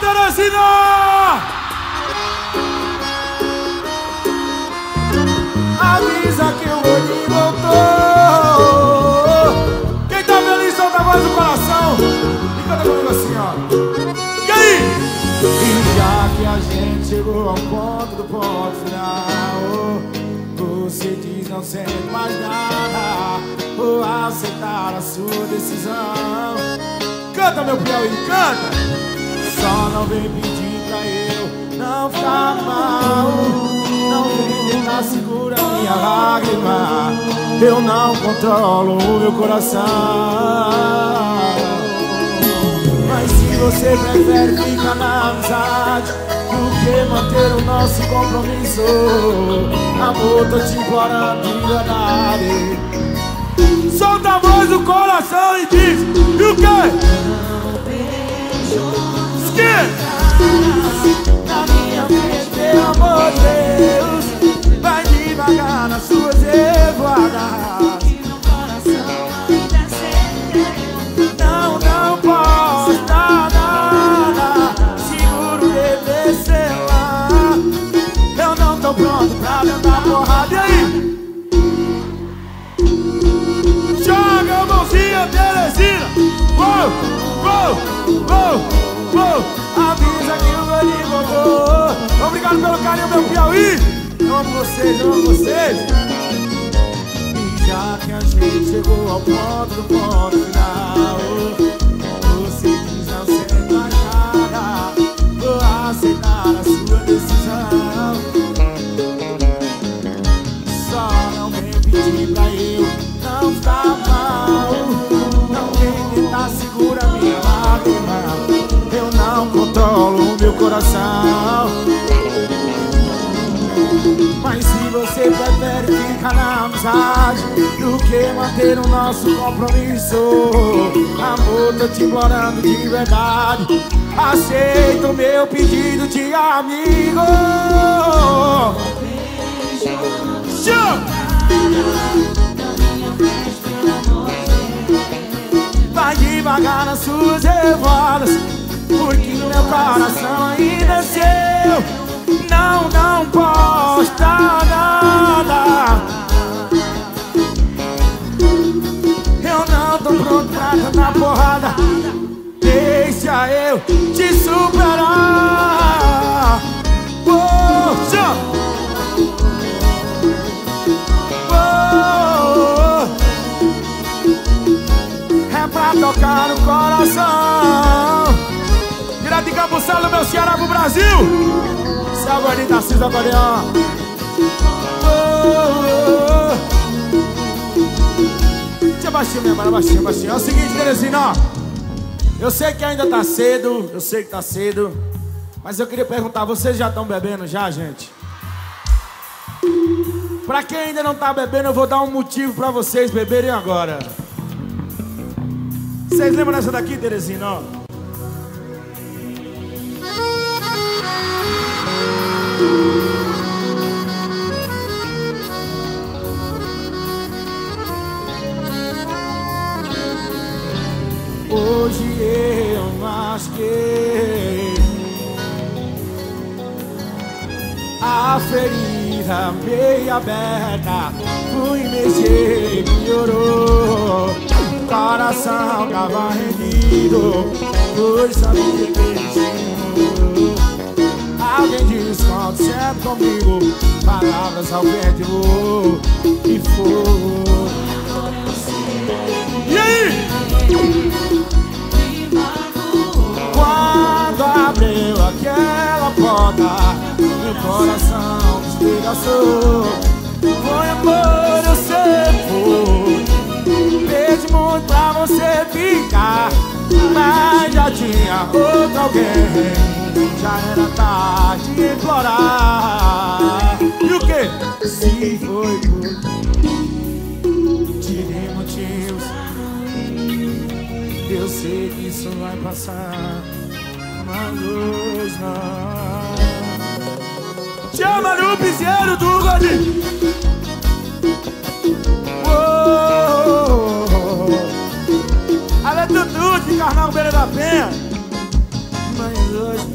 Teresina! Avisa que o olhinho voltou Quem tá feliz solta voz do coração E canta comigo assim, ó E aí? E já que a gente chegou ao ponto do ponto final Você diz não sente mais nada Vou aceitar a sua decisão Canta, meu Piauí, canta! Só não vem pedir pra eu não ficar mal. Não vem tentar segurar minha lágrima. Eu não controlo o meu coração. Mas se você prefere ficar na amizade Do que manter o nosso compromisso? Amor, tô te implorando verdade Solta a voz do coração e diz E o quê? Na minha mente, pelo amor de Deus Vai devagar nas suas revoadas Não, não posso dar Seguro bebê, sei lá Eu não tô pronto pra dar porrada E aí? Joga a mãozinha, Teresina uou, uou Avisa que o gordinho voltou. Obrigado pelo carinho, meu Piauí. Eu amo vocês, eu amo vocês. E já que a gente chegou ao ponto do ponto final coração Mas se você prefere ficar na amizade Do que manter o nosso compromisso Amor, tô te implorando de verdade Aceita o meu pedido de amigo! Vai devagar nas suas revoadas Porque meu coração ainda é seu Não, não posso nada. Eu não tô pronto cantar porrada. Deixa eu te superar. Poxa! É pra tocar no coração De Cambucelo, meu Ceará pro Brasil Céu gordinho da Cisa Coreão Deixa baixinho mesmo, baixinho, baixinho É o seguinte, Teresina, ó Eu sei que ainda tá cedo, eu sei que tá cedo Mas eu queria perguntar, vocês já estão bebendo já, gente? Pra quem ainda não tá bebendo, eu vou dar um motivo pra vocês beberem agora vocês lembram dessa daqui, Teresina? Ó? Hoje eu masquei A ferida meio aberta Fui mexer, piorou. Coração tava rendido Por saber que chegou Alguém diz quando senta comigo Palavras ao vento E for E aí? Quando abriu aquela porta Meu coração despedaçou. Foi amor, eu sei foi Pedi muito pra você ficar Mas já tinha outro alguém. Já era tarde de implorar. E o que? Se foi por Tirei motivos Eu sei que isso vai passar Mas hoje não Chama no piseiro do Godinho Alô, Tutu de Carnal Beira da Penha. Mas hoje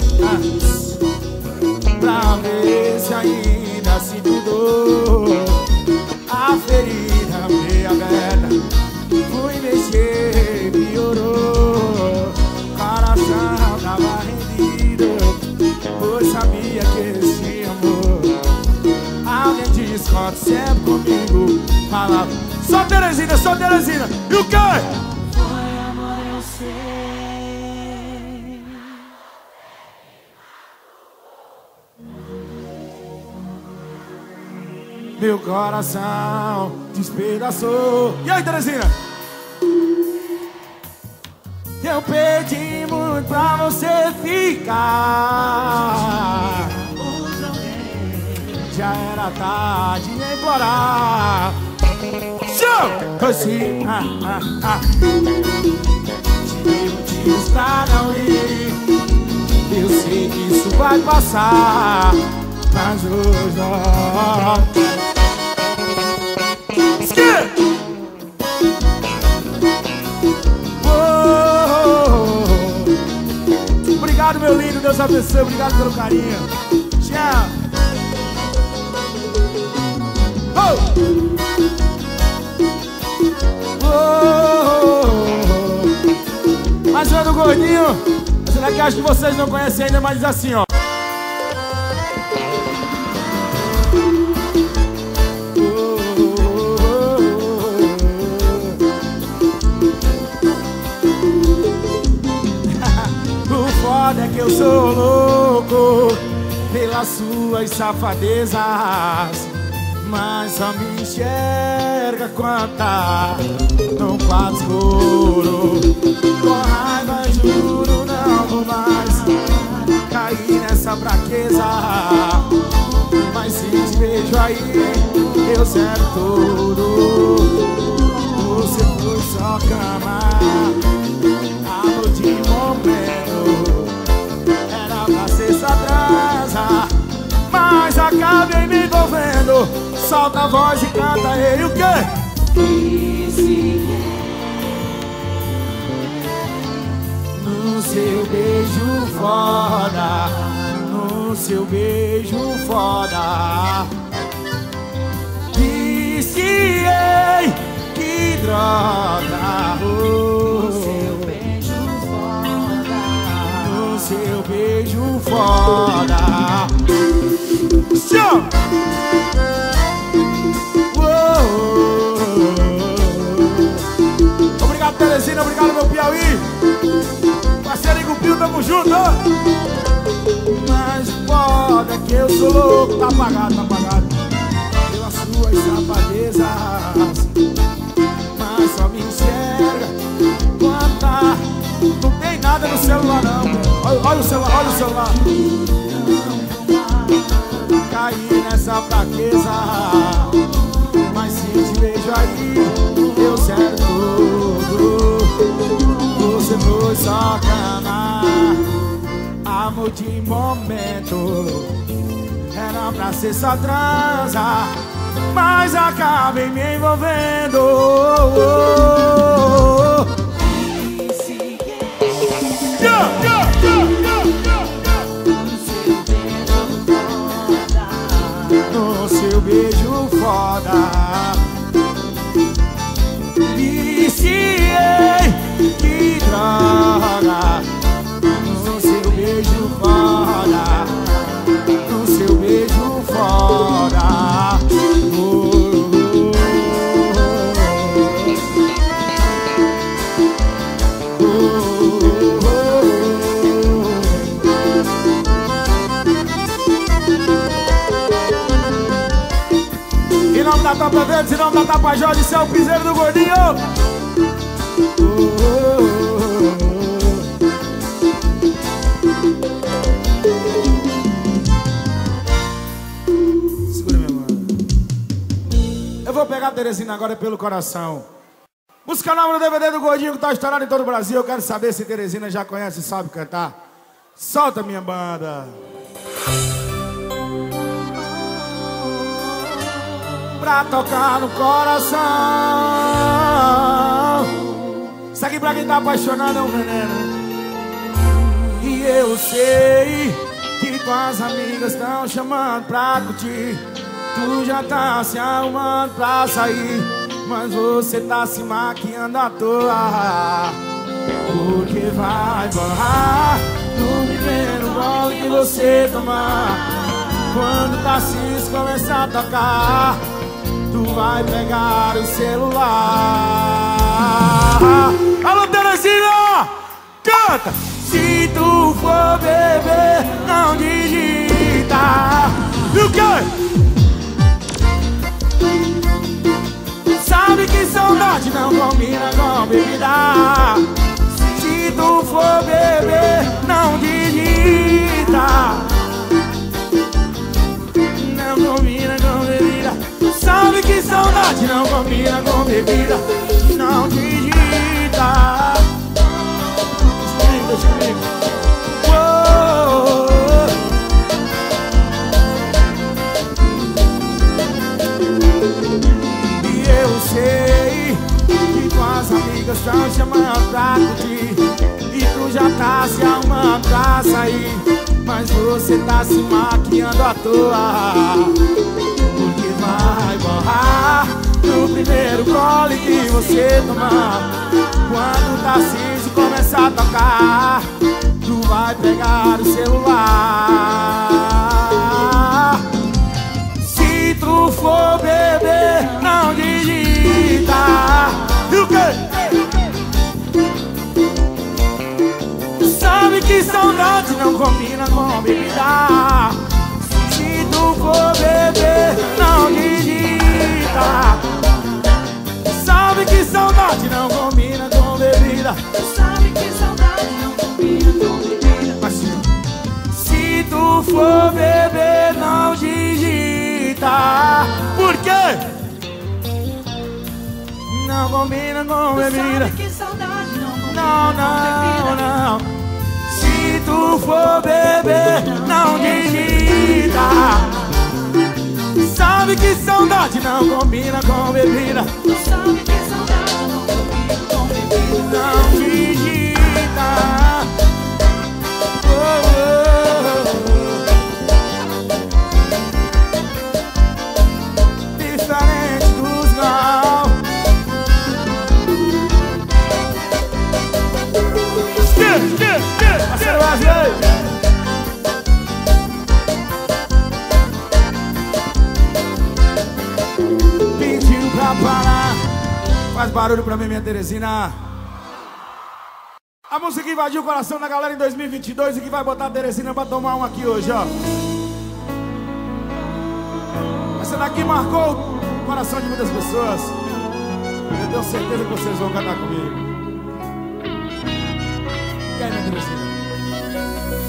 Pra ver se ainda se mudou Teresina, só Teresina. E o quê? Meu coração despedaçou. E aí, Terezinha? Eu pedi muito pra você ficar. Já era tarde de implorar Show! Assim, ah, ah, ah Te não ir Eu sei que isso vai passar Mas hoje, ó Obrigado, meu lindo. Deus abençoe. Obrigado pelo carinho. Tchau. Oh! Mas eu do gordinho. Será que acho que vocês não conhecem ainda, mas diz assim, ó. foda é que eu sou louco pelas suas safadezas Mas só me enxerga quando no quarto escuro. Com raiva juro não vou mais cair nessa fraqueza. Mas se te vejo aí eu zero tudo. Você foi só cama. Amor de momento Mas acabei me envolvendo. Solta a voz e canta ele o quê? Seu beijo foda No seu beijo foda Viciei Que droga oh. No seu beijo foda No seu beijo foda Show! Obrigado, Teresina. Obrigado, meu Piauí. Parceiro Pio, tamo junto. Mas foda que eu sou louco. Tá apagado, tá apagado. Pelas suas safadezas. Mas só me enxerga quando tá. Não tem nada no celular, não. Olha, olha o celular, olha o celular cair nessa fraqueza Mas se te vejo aí, eu zero tudo Você foi só cana Amor de momento Era pra ser só transa Mas acabei me envolvendo oh, oh, oh. Yeah, yeah. Se não da Tapajós, isso é o piseiro do gordinho. Segura minha mão. Eu vou pegar a Teresina agora pelo coração. Busca o nome no DVD do Gordinho que tá estourado em todo o Brasil. Eu quero saber se Teresina já conhece e sabe cantar. Solta minha banda. Pra tocar no coração. Isso aqui pra quem tá apaixonado é um veneno. E eu sei que tuas amigas estão chamando pra curtir. Tu já tá se arrumando pra sair, mas você tá se maquiando à toa. Porque vai borrar no primeiro gole que você tomar. Quando o Tarcísio começar a tocar, tu vai pegar o celular. Alô, Terezinha! Canta! Se tu for beber, não digita. E o quê? Sabe que saudade não combina com bebida. Se tu for beber, não digita saudade não combina com bebida Não digita Deixa comigo, E eu sei que tuas amigas estão chamando pra curtir. E tu já tá se arrumando pra sair. Mas você tá se maquiando à toa vai borrar No primeiro gole que você tomar. Quando o Tarcísio começar a tocar Tu vai pegar o celular. Se tu for beber, não digita. E o quê? Sabe que saudade não combina com bebida Se for beber, não digita Sabe que saudade não combina com bebida. Sabe que saudade não combina com bebida. Mas se tu for beber, não digita. Por quê? Não combina com bebida. Sabe que saudade não combina Não, não, não. Tu for beber, não digita Sabe que saudade não combina com bebida. Sabe que saudade não combina com bebida. Não digita Faz barulho pra mim, minha Teresina. A música que invadiu o coração da galera em 2022 E que vai botar a Teresina pra tomar um aqui hoje, ó. Essa daqui marcou o coração de muitas pessoas. Eu tenho certeza que vocês vão cantar comigo. E aí, minha Teresina?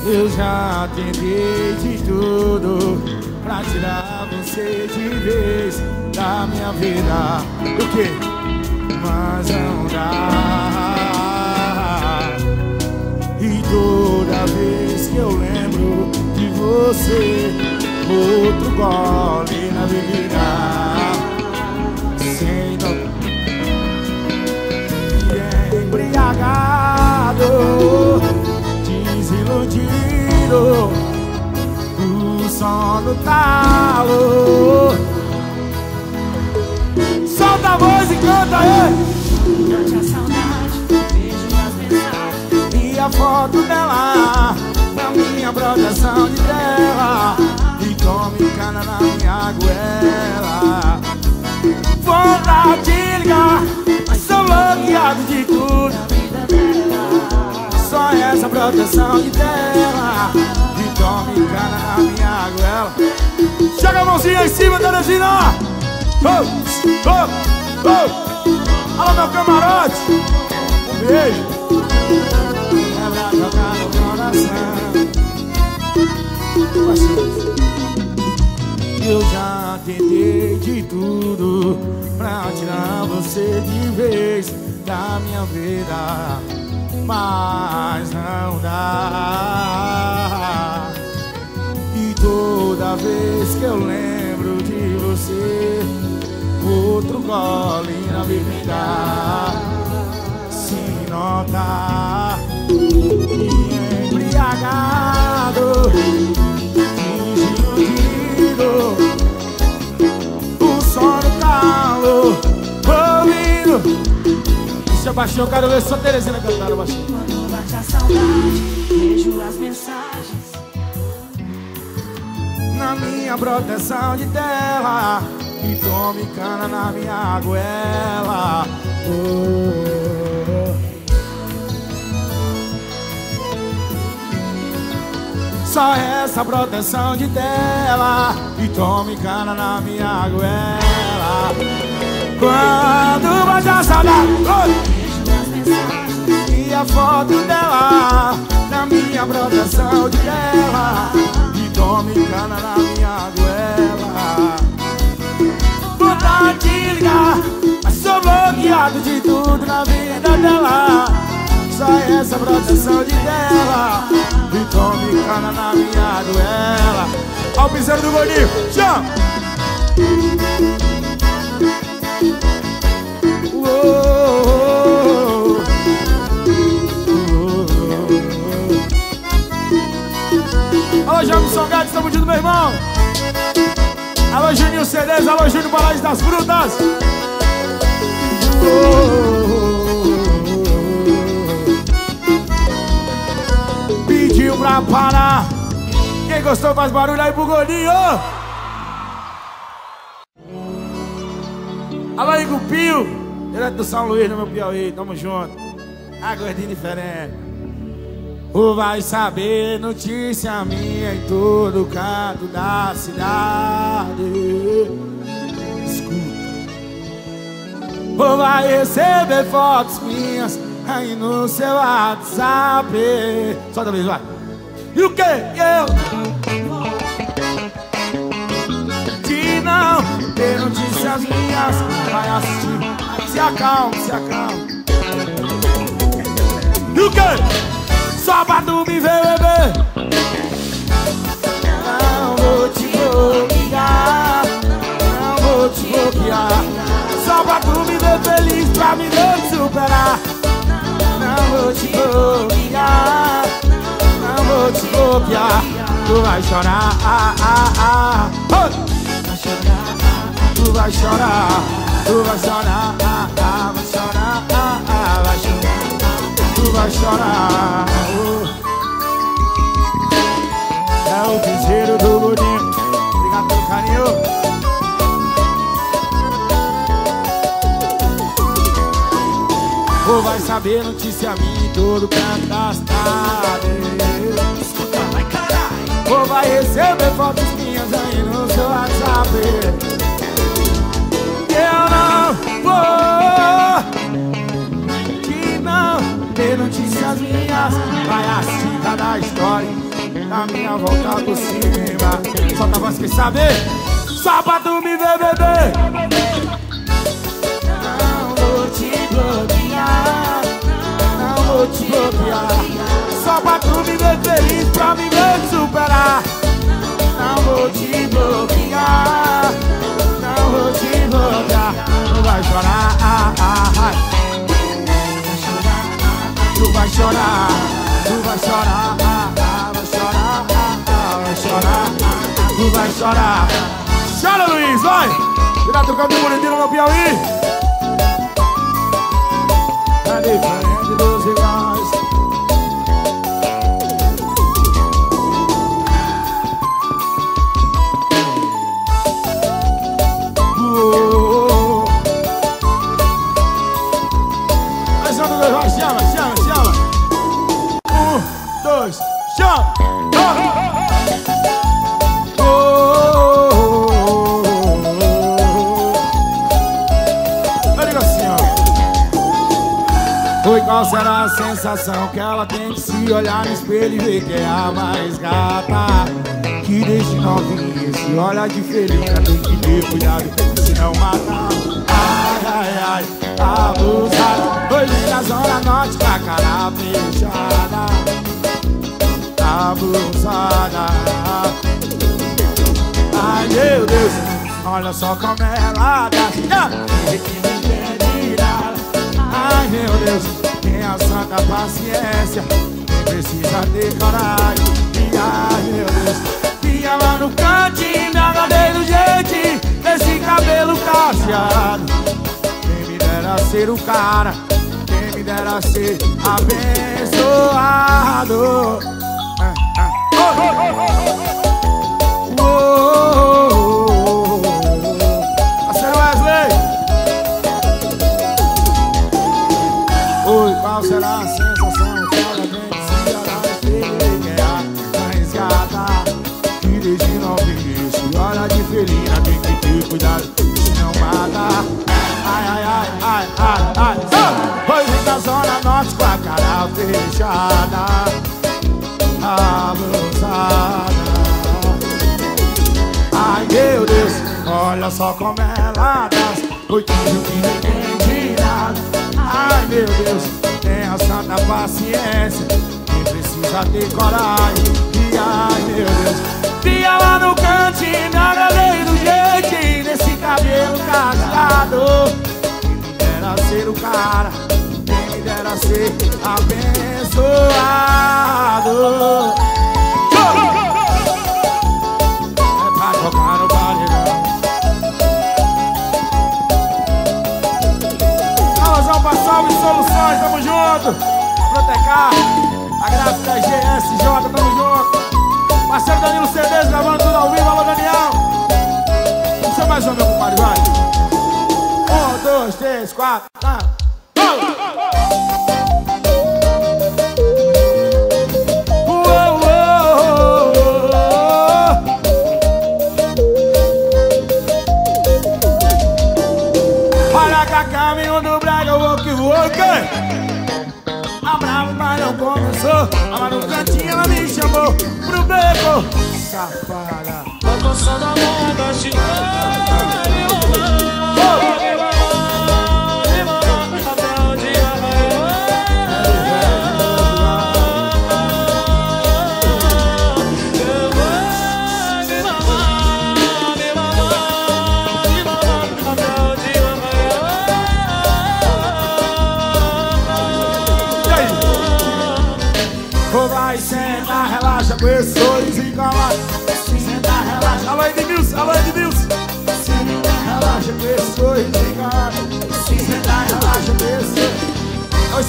Eu já tentei de tudo Pra tirar você de vez da minha vida. O quê? Mas não dá E toda vez que eu lembro de você Outro gole na bebida Sem no... E embriagado Desiludido. O sono talo Solta a voz e canta aí. Bate a saudade, vejo as mensagens. E a foto dela Na minha proteção de tela E tome cana na minha goela. Vontade de ligar Mas sou bloqueado de tudo. Da vida dela. Só essa proteção de tela E tome cana na minha goela. Joga a mãozinha em cima, Teresina oh, oh, oh. Alô, meu camarote. Um beijo. Ela jogar no coração Eu já tentei de tudo Pra tirar você de vez da minha vida Mas não dá. E toda vez que eu lembro de você Outro gole na bebida. Se nota E embriagado Fingindo O sono calo. Ouvindo Deixa baixinho, eu quero ver só Teresina cantando baixinho Quando bate a saudade, vejo as mensagens. Na minha proteção de tela E tome cana na minha goela oh. Só essa proteção de tela E tome cana na minha goela Quando bate a saudade oh! E a foto dela Na minha proteção de tela E tome cana na minha goela De ligar Mas sou bloqueado de tudo na vida dela. Só essa proteção de dela. E tome cana na minha goela Ó o piseiro do gordinho, chama! Alô, Jamison Gades, estamos juntos, meu irmão. Alô, Juninho CDs, alô, Júnior Balade das Frutas. Pediu pra parar. Quem gostou faz barulho aí pro gordinho. Alô, Igor Pio, direto do São Luís, no meu Piauí, tamo junto. A gordinha diferente. Ou vai saber notícia minha em todo canto da cidade. Escuta. Ou vai receber fotos minhas aí no seu WhatsApp. Solta a vez, vai. E o que? Eu que não ter notícias minhas vai assistir. Se acalma, se acalma. E o que? Só pra tu me ver beber Não vou te bloquear Não vou te bloquear Só pra tu me ver feliz Pra me ver superar. Não vou te bloquear Não vou te bloquear Tu vai chorar ah, ah, ah. Oh! Tu vai chorar. Tu vai chorar. Ah, ah, Vai chorar tu vai chorar. É o piseiro do gordinho Obrigado pelo carinho Ou vai saber notícia minha em todo canto da cidade Escuta, vai caralho. Ou vai receber fotos minhas aí no seu WhatsApp Eu não vou ter notícias minhas. Vai assistir cada história Da minha volta por cima Só tava quer saber Só pra tu me ver beber Não vou te bloquear Não vou te bloquear. Só pra tu me ver feliz Pra me ver superar. Não vou te bloquear Não vou te bloquear. Tu vai chorar ah, ah, ah. Tu vai chorar, tu vai chorar, vai chorar, vai chorar, tu vai chorar. Chora, Luiz, vai! Direto do caminho Bonitino no Piauí. É diferente dos iguais. Sensação que ela tem de se olhar no espelho e ver que é a mais gata? Que desde novinha se olha diferente, tem que ter cuidado, senão mata. Ai, ai, ai, abusada. Oi, na zona norte com a cara fechada. Abusada. Ai, meu Deus, olha só como ela dá. Ai, meu Deus, tenha santa paciência. Tem precisa ter coragem E Deus Ia lá no cantinho, me agarrei do jeitinho Esse cabelo cacheado Quem me dera ser o cara Quem me dera ser abençoado ah, ah. Oh, oh, olha só como ela dança Foi tudo que entendi nada. Ai, meu Deus, tenha santa paciência. Quem precisa ter coragem. E ai, meu Deus. Via lá no cantinho, me agarrei do jeitinho Nesse cabelo cacheado Quem me dera ser o cara Quem me dera ser abençoado Salve soluções, tamo junto. Protecar, a gráfica GSJ, tamo junto. Parceiro Danilo CDs gravando tudo ao vivo, alô Daniel. Ser mais um, meu compadre, vai. Um, dois, três, quatro, ok? A brava, mas não começou. Mas no cantinho ela me chamou pro beco. Safada. Vai passando a mão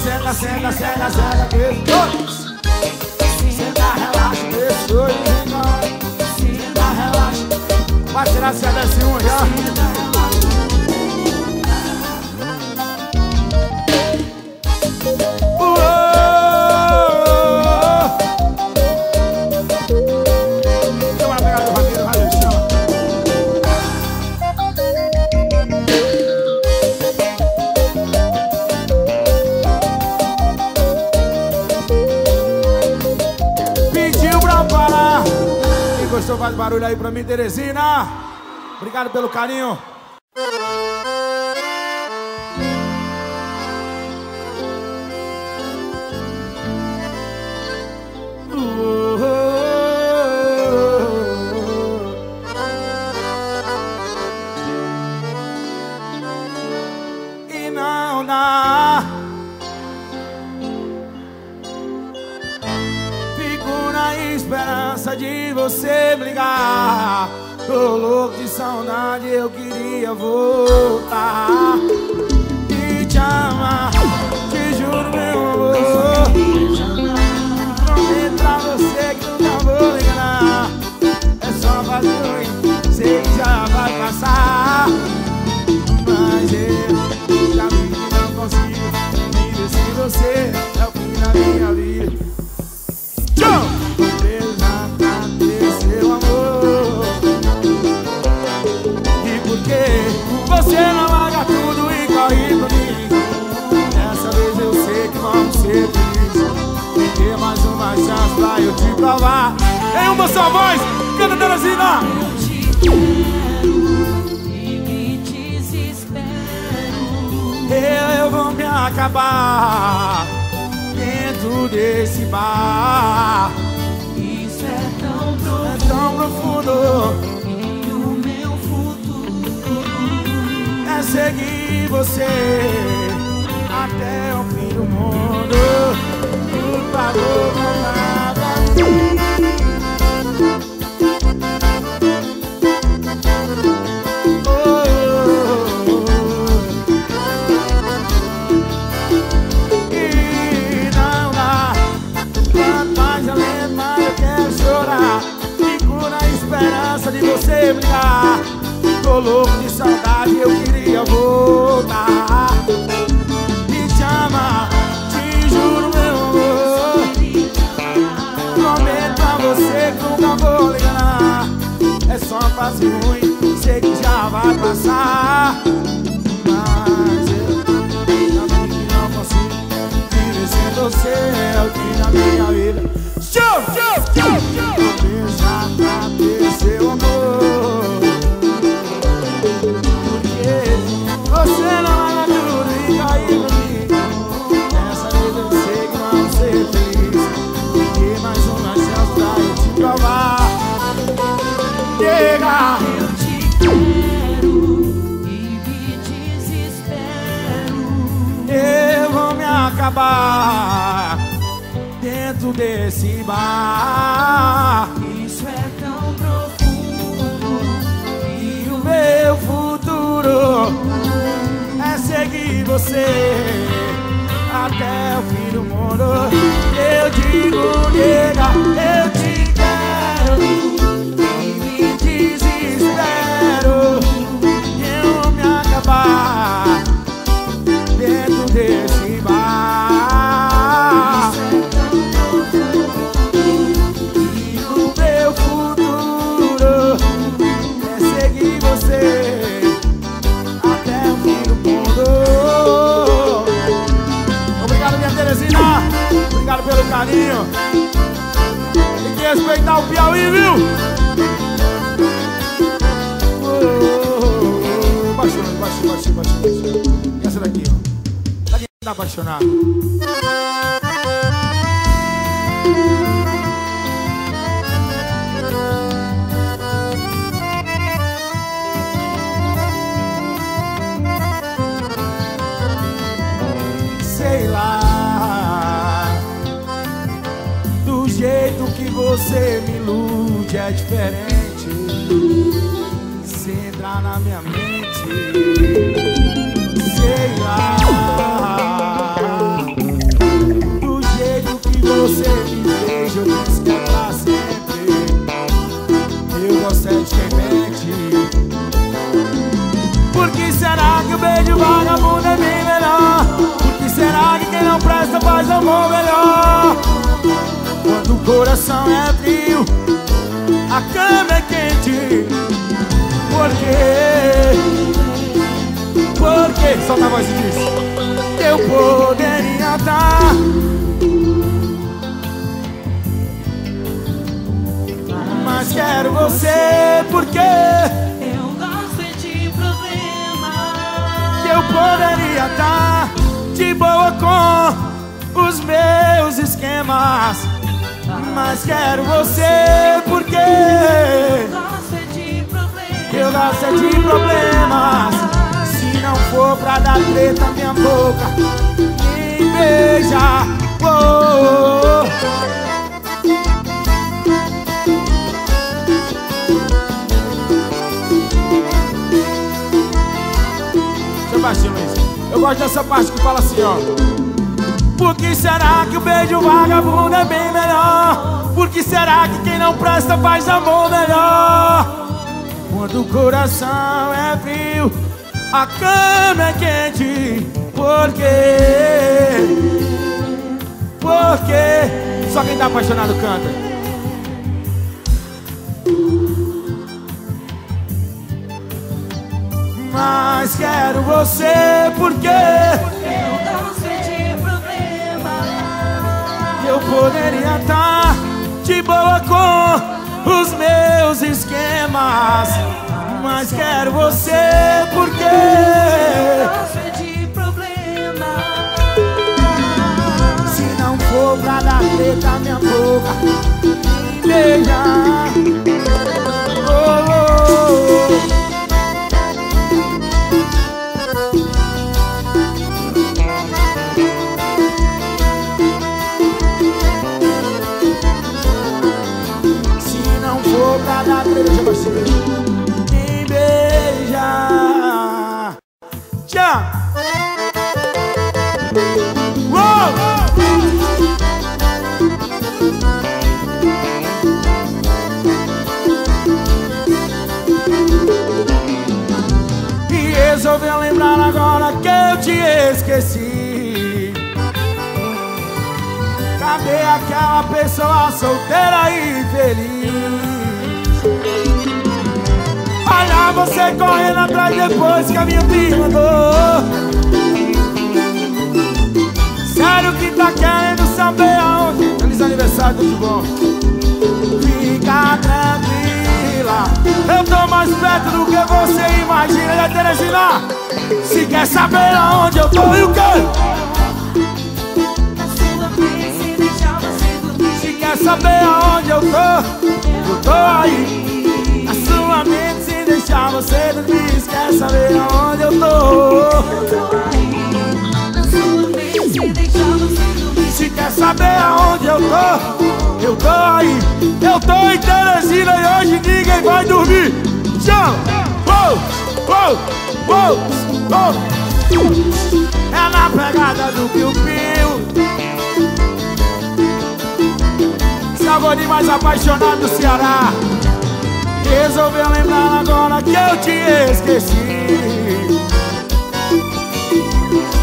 senta, senta, senta, senta esse sorriso Senta, relaxa esse sorriso calado Senta, relaxa. Vai tirar se desce um já barulho aí pra mim, Teresina. Obrigado pelo carinho. E te juro, meu amor. Prometo pra você que nunca vou enganar. É só fazer um, sei que já vai passar. Mas eu já vi que não consigo viver sem você. Só voz, canta Teresina! E me desespero. Eu, eu vou me acabar dentro desse bar. Isso é tão É profundo. tão profundo. E o meu futuro é seguir você até o fim do mundo. pagou com nada. Brigar Tô louco de saudade, eu queria voltar. Me chama, te juro meu amor. Prometo pra você que nunca vou ligar É só fase ruim, sei que já vai passar. Mas eu não consigo viver sem você É o que na minha vida. Show, show, show, show desse bar Isso é tão profundo. E o meu futuro é seguir você até o fim do mundo. Eu digo, nega, eu te o Piauí, viu? Oh, oh, oh. Baixou, baixou, baixou. E essa daqui, ó. Pra quem tá apaixonado? Você me ilude é diferente. Se entrar na minha mente, sei lá. Do jeito que você me beija, eu disse que é pra sempre. Eu gosto é de quem mente. Por que será que o beijo vagabundo é bem melhor? Por que será que quem não presta faz amor melhor? Coração é frio, a cama é quente. Por quê? Por quê? Solta a voz e diz Eu poderia estar Mas quero você porque Eu gosto de problema. eu poderia estar de boa com os meus esquemas. Mas quero você porque eu gosto é de problemas. Se não for pra dar treta, minha boca me beija. Oh, Sebastião Luiz, eu gosto dessa parte que fala assim, ó. Por que será que o beijo vagabundo é bem melhor? Por que será que quem não presta faz amor melhor? Quando o coração é frio, a cama é quente. Por quê? Por quê? Só quem tá apaixonado canta. Mas quero você porque eu poderia estar de boa com os meus esquemas. Mas quero você porque se não for pra dar treta minha boca me beijar. Oh, oh, oh. Aquela pessoa solteira e feliz? Olha você correndo atrás depois que a minha prima mandou Sério que tá querendo saber aonde Feliz aniversário, tudo bom Fica tranquila Eu tô mais perto do que você imagina né, Teresina? Se quer saber aonde eu tô e o quê? Quer saber aonde eu tô, eu tô aí. A sua mente se deixar você dormir, se quer saber aonde eu tô. Eu tô aí. Na sua frente, se deixar você dormir. Se quer saber aonde eu tô, eu tô aí. Eu tô em Teresina e hoje ninguém vai dormir. Tchau! Uou! Uou! Uou! Uou! É na pegada do piu-piu. Sabor mais apaixonado do Ceará. Resolveu lembrar agora que eu te esqueci.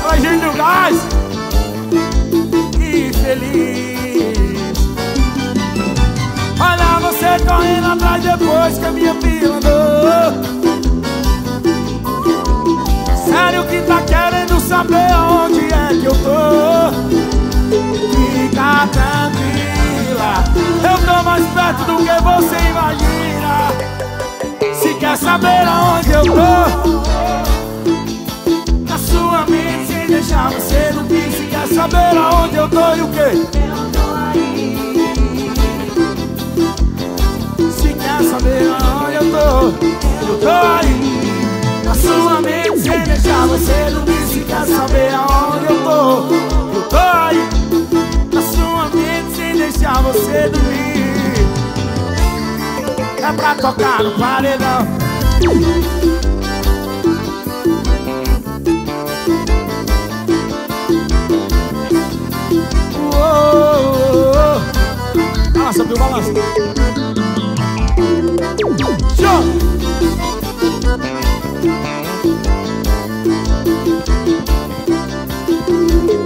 Oi, gente do gás. Que feliz. Olha você correndo atrás depois que a minha filha andou. Sério que tá querendo saber aonde é que eu tô? Fica tô mais perto do que você imagina. Se quer saber aonde eu tô, na sua mente sem deixar você no. Se quer saber aonde eu tô e o aí. Se quer saber aonde eu tô, eu tô aí. Na sua mente sem deixar você dormir. Se quer saber aonde eu tô, eu tô aí. Na sua mente sem deixar você dormir. É pra tocar no paredão. Uou, Balança, Bill, balança. Show!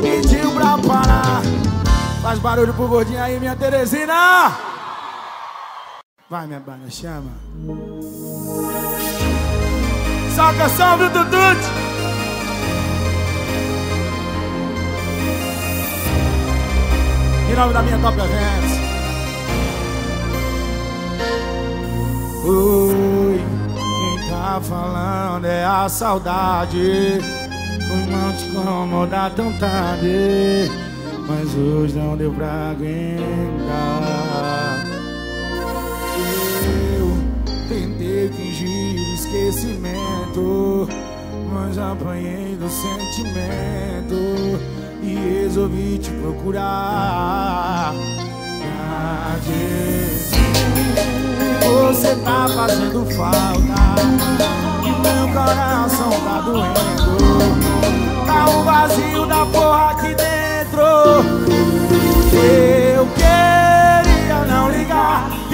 Pediu pra parar. Faz barulho pro gordinho aí, minha Teresina. Vai, minha banda, chama. Saca salve, Dudute. Em nome da minha Top Events. Oi, quem tá falando é a saudade. Mal te incomodar tão tarde, mas hoje não deu pra aguentar. Tentei fingir esquecimento, mas apanhei do sentimento e resolvi te procurar. Você tá fazendo falta E meu coração tá doendo Tá um vazio da porra aqui dentro ligar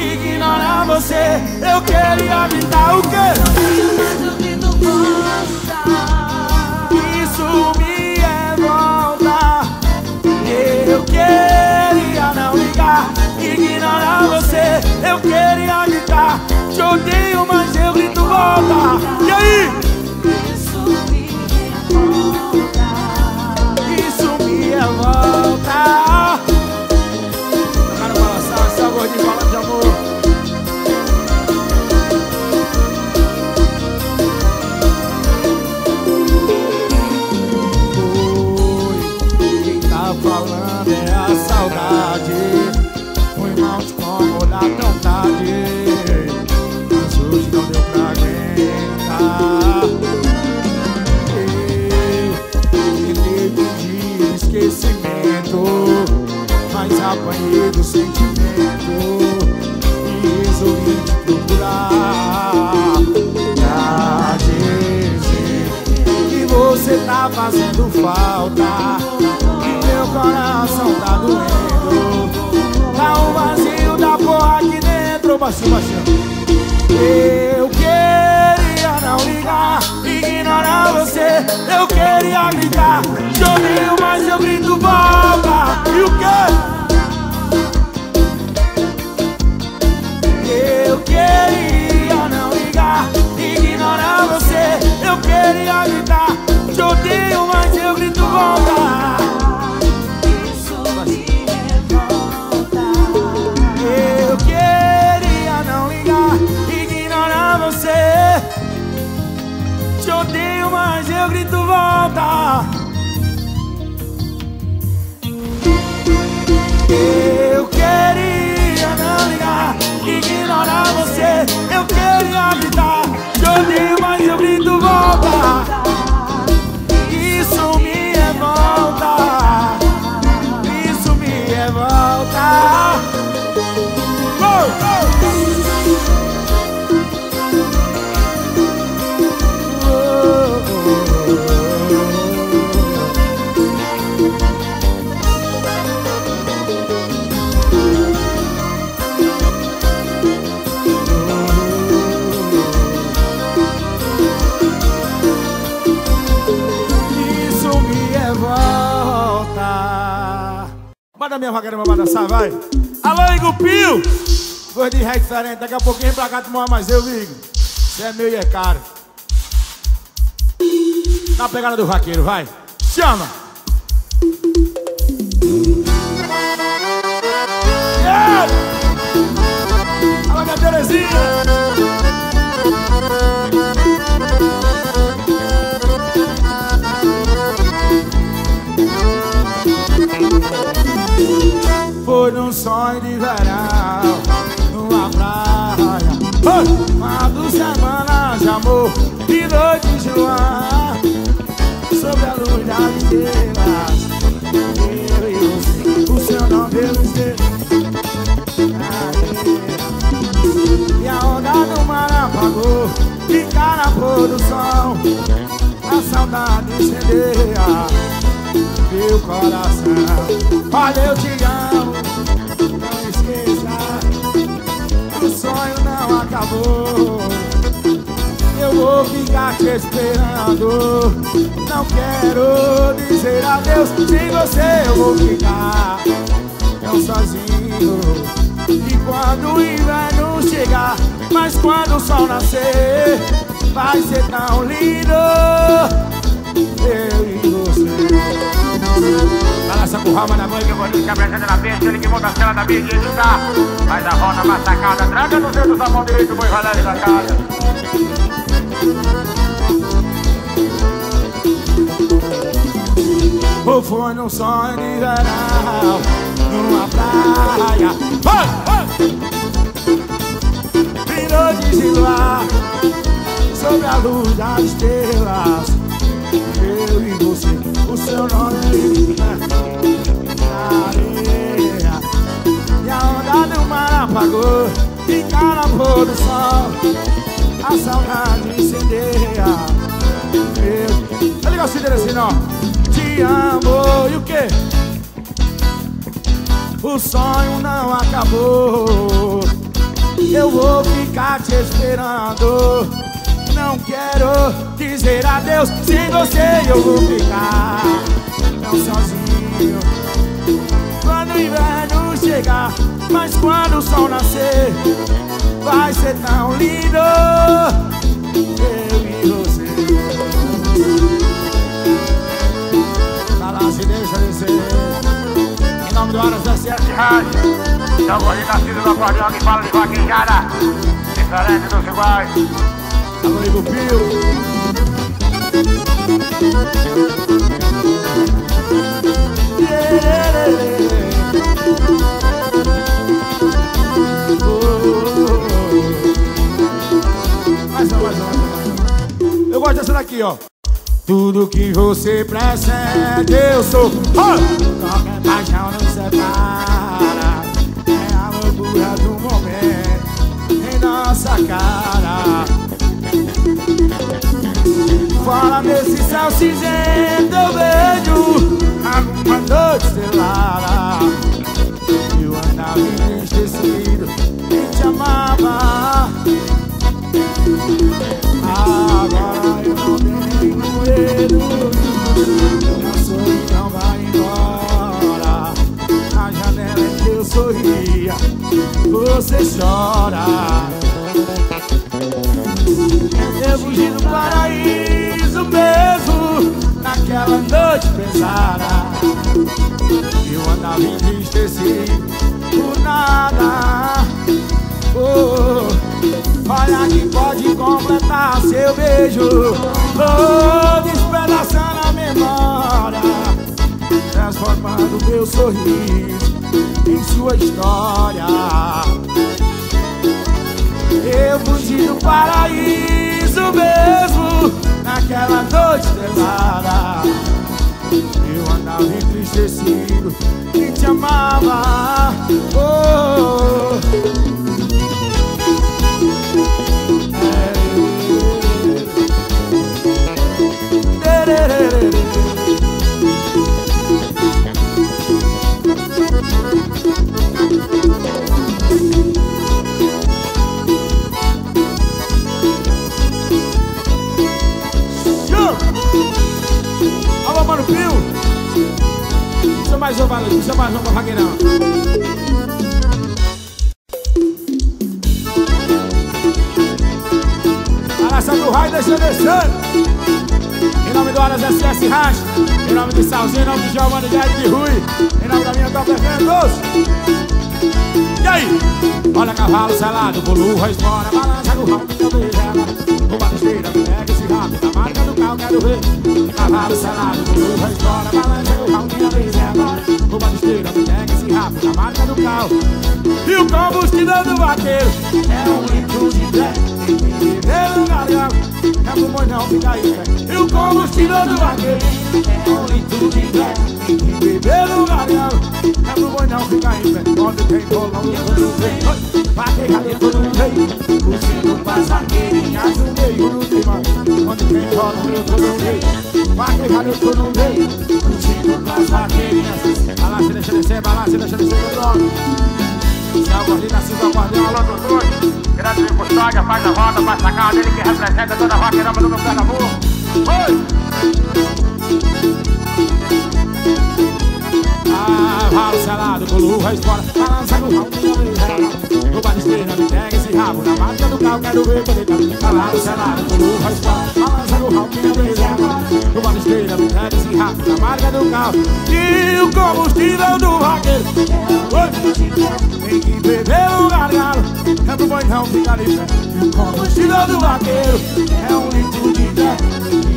Ignorar você Eu queria gritar o quê? Eu grito volta. Isso me revolta Eu queria não ligar Ignorar você Eu queria gritar Te odeio, mas eu grito volta E aí? acompanhei do sentimento E resolvi te procurar Pra dizer que você tá fazendo falta Que meu coração tá doendo. Tá um vazio da porra aqui dentro Baixinho, baixinho Eu queria não ligar Ignorar você. Eu queria gritar. Chorinho, mas eu grito volta E o que? Eu queria gritar, te odeio, mas eu grito volta. Isso me revolta. Eu queria não ligar, ignorar você. Te odeio, mas eu grito volta. Eu queria não ligar, ignorar você. Eu queria gritar, te odeio, mas eu grito Bota minha vaqueira pra dançar, vai. Alô, Igor Pio. De ré diferente. Daqui a pouquinho pra cá tomar mais eu, Igor. Você é meu e é caro. Na pegada do vaqueiro, vai. Chama. Yeah! Alô, minha Terezinha. Foi num sonho de verão, numa praia. Uma duas semanas de amor, de noite de luar. Sobre a luz das estrelas, eu e você, o seu nome eu sei. E a onda do mar apagou, ficar na produção. A saudade incendeia meu coração. Olha, eu te acabou. Eu vou ficar te esperando. Não quero dizer adeus. Sem você eu vou ficar tão sozinho. E quando o inverno chegar, mas quando o sol nascer, vai ser tão lindo. Eu e você. Balança com rama na mão que eu vou ficar prestando na peixe. Ele que monta a cela da bicha e tá. Faz a roda massacada. Traga no dedo da mão direita o boi vai da casa. Ou foi num sonho de verão Numa praia Vai, vai! Virou de luar Sobre a luz das estrelas Eu e você O seu nome na areia E a onda do mar apagou Fica na pôr do sol A saudade incendeia Eu... Tá ligado, Cidre, assim, ó Te amo e o quê? O sonho não acabou Eu vou ficar te esperando Não quero dizer adeus Sem você eu vou ficar Tão sozinho Quando o inverno chegar Mas quando o sol nascer Vai ser tão lindo Eu e você Tá lá, se deixa descer Em nome do Aras da Serra Rádio. São Gordinho nascido no acordeão que fala de vaquejada. Diferente dos iguais. Uma, mais uma. Eu gosto dessa daqui, ó. Tudo que você precede, eu sou. Ah! Qualquer paixão nos separa. É a loucura do momento. Em nossa cara Fora desse céu cinzento eu vejo Alguma noite estrelada. Eu andava entristecido e te amava? Agora eu não tenho medo. A solidão vai embora. Na janela em que eu sorria Você chora Eu fugi do paraíso mesmo Naquela noite pesada. Eu andava entristecido Por nada. Oh, Olha que pode completar seu beijo. Oh, Despedaçando a memória Transformando meu sorriso Em sua história. Eu fugi do paraíso mesmo Naquela noite pesada Eu andava entristecido E te amava. Oh, mais um, valeu. Deixa mais um pra Vagueirão. Alação do raio, deixa eu descer. Em nome do Aras SS Racha, em nome de Salzinho, em nome de Giovanni Guedes de Rui, em nome da minha top Eventos. E aí? Olha cavalo selado, bolu, espora, balança no ramo, minha beijola. Uma besteira, me pega esse rabo, da carro, quero ver. Cavalo selado, bolu, espora, balança no ramo, minha beijola. Uma besteira, me pega esse rabo, da marca do carro. E o combustível do vaqueiro é um litro de pé. Primeiro galhão, é pro boi não ficar em pé. E o combustível do vaqueiro é um litro de pé. Primeiro galhão, é não ficar em pé. Onde tem bolão, eu no meio. Vaqueira, eu tô no meio. As vaqueirinhas no meio do tema. Onde tem bolão, eu no meio. Vaqueira, eu tô no meio. Com as vaqueirinhas. Balança, deixa descer, balança, deixa descer, meu nome. Se a gordinha se o acordeão, Alô, doutor, grande de custódia, faz a roda, faz a casa, ele que representa toda a vaqueirama do meu Pernambuco. Oi! Selado, com luva espora Balança no rabo, No bar esteira, me pega esse rabo. Na marca do carro, quero ver ele tá Cavalo selado, com luva espora Balança no rabo, No bar esteira, me pega esse rabo. Na marca do carro E o combustível do vaqueiro. Oi! Tem que beber o gargalo. É pro boi não ficar de pé. E o combustível do vaqueiro É um litro de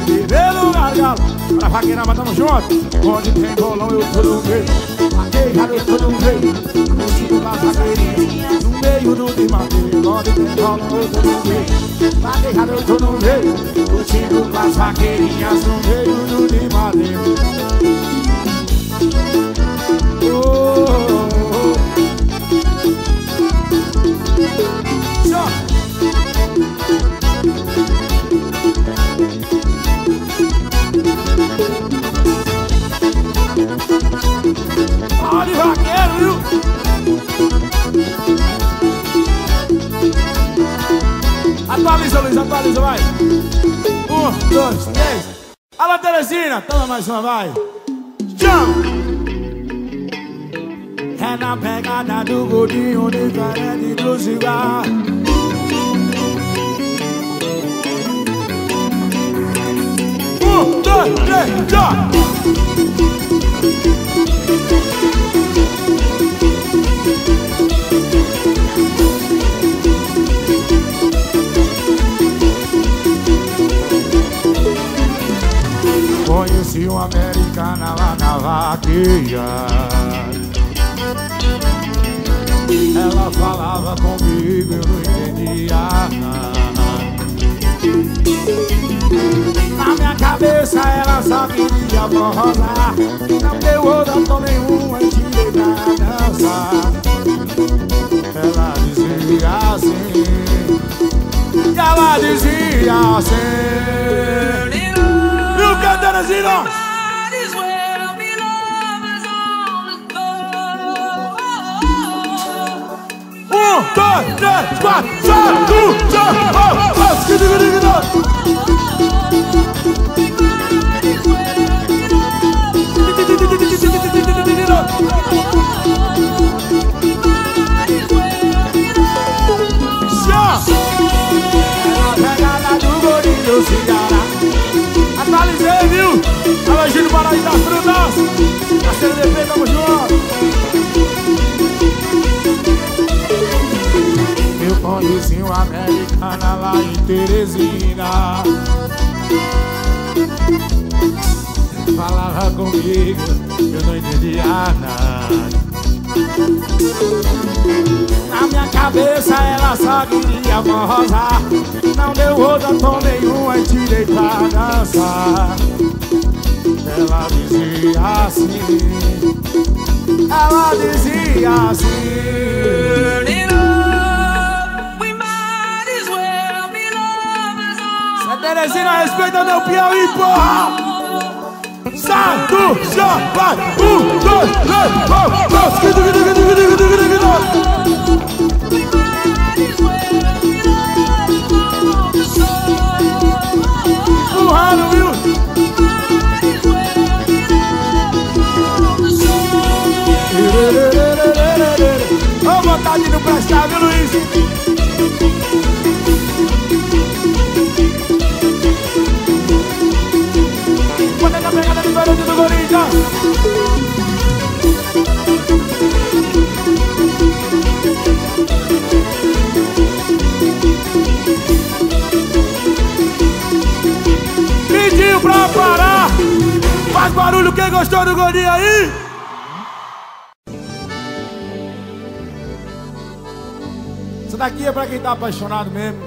que beber o gargalo. Pra vaqueirama, tamo junto. Onde tem bolão eu tô no meio Eu tô no meio Curtindo as vaqueirinhas No meio do desmateio Onde tem bolão eu tô no meio eu tô no meio Curtindo com as vaqueirinhas No meio desmateio Oh, oh, oh. Atualiza, vai. Um, dois, três. Alô, Teresina, toma mais uma, vai. Chama! É na pegada do gordinho diferente do cigarro. Um, dois, três, já! Uma americana lá na vaqueira Ela falava comigo, eu não entendia Na minha cabeça ela só queria forrosar Não deu outra tom nenhuma e tirei pra dançar Ela dizia assim assim. E o que, Teresina? Might as well be lovers on the go. Um, dois, três, quatro, cinco, seis, oh, oh, skidi, Paraíba das Frutas. A CDP, tamo junto. Eu conheci uma americana lá em Teresina Falava comigo, eu não entendia nada Na minha cabeça ela só queria forrosar Não deu outra tom nenhuma e tirei pra dançar Ela dizia assim Ela dizia assim We might as well be lovers on A Teresina respeita meu Piauí, porra! Santo, vai! Um, dois, três, oh, oh, skidi, gidi, gidi, gidi, gidi, gidi, gidi. We on the go. Ô, vontade de não prestar, viu, Luiz? Bota na pegada diferente do Corinthians. Pediu pra parar. Faz barulho quem gostou do Gordinho aí. Daqui é pra quem tá apaixonado mesmo.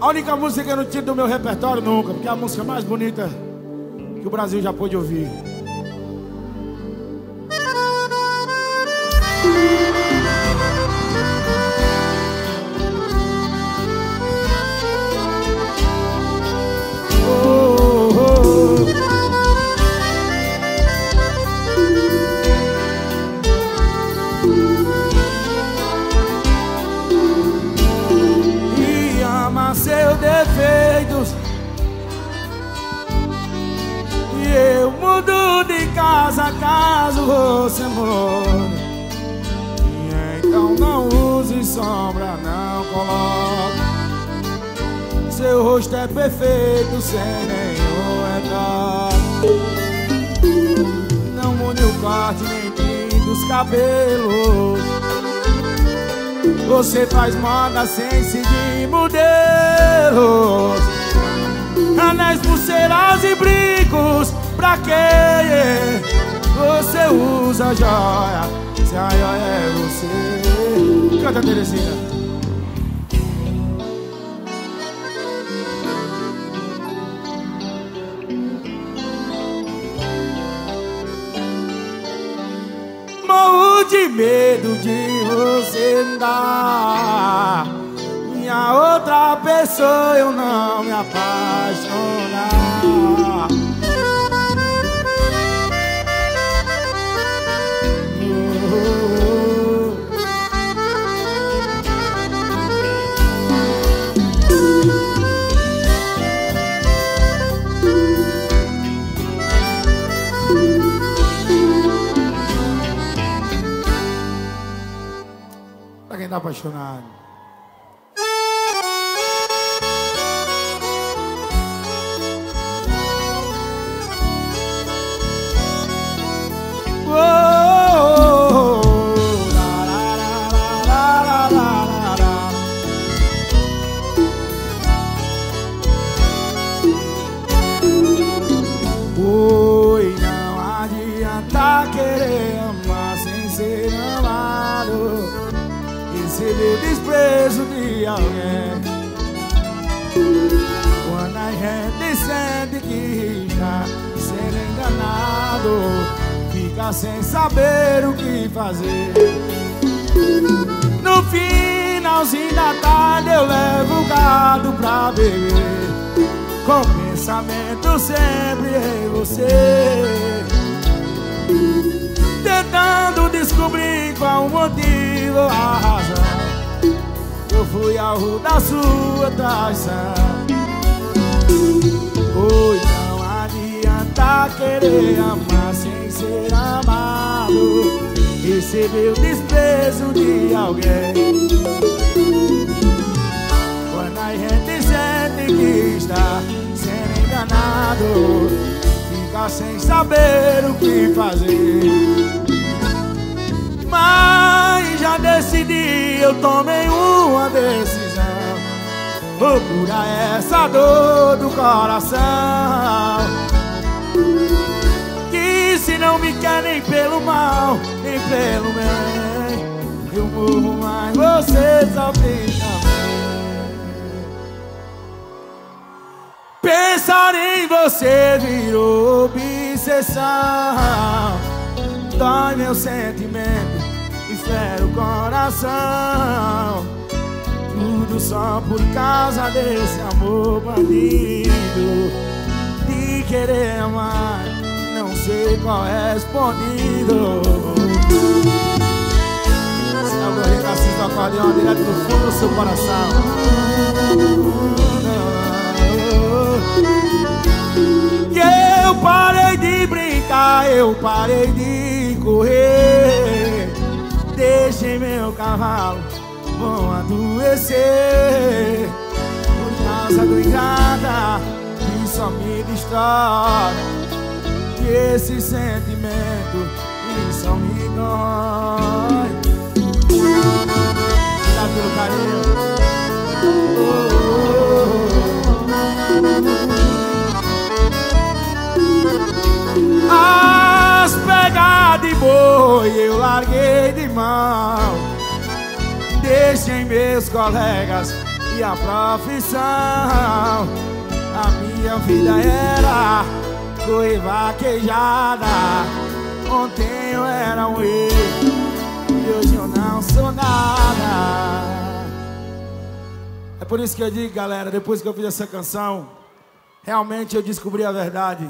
A única música que eu não tiro do meu repertório nunca, porque é a música mais bonita que o Brasil já pôde ouvir. E eu mudo de casa caso você more. E então não use sombra, não coloque. Seu rosto é perfeito sem nenhum retoque. Não mude o corte nem pinta os cabelos. Você faz moda sem seguir modelos. Anéis, pulseiras e brincos Pra quê? Você usa joia Se a joia é você. Canta, Terezinha Morro de medo de você dar Minha outra pessoa eu não me apaixonar apaixonado gente sente que está sendo enganado Fica sem saber o que fazer. No finalzinho da tarde eu levo o sentado pra beber. Com pensamento sempre em você. Tentando descobrir qual o motivo, a razão. Eu fui alvo da sua traição Pois não adianta querer amar sem ser amado. Receber o desprezo de alguém. Quando a gente sente que está sendo enganado Fica sem saber o que fazer. Mas já decidi, eu tomei uma decisão Vou curar essa dor do coração. Que se não me quer nem pelo mal, nem pelo bem Eu morro, mas você só bem Pensar em você virou obsessão. Dói meu sentimento e fere o coração tudo só por causa desse amor bandido. De querer amar, não ser correspondido Esse é o Gorrinho Assis do acordeão direto do fundo do seu coração. E eu parei de brincar, eu parei de correr. Deixei meu cavalo vão adoecer. Por causa do ingrata que só me destrói. E esse sentimento que só me dói. Obrigado pelo carinho As pegadas de boi eu larguei de mão Deixem meus colegas e a profissão. A minha vida era correr vaquejada Ontem eu era um erro e hoje eu não sou nada. É por isso que eu digo, galera, depois que eu fiz essa canção Realmente eu descobri a verdade.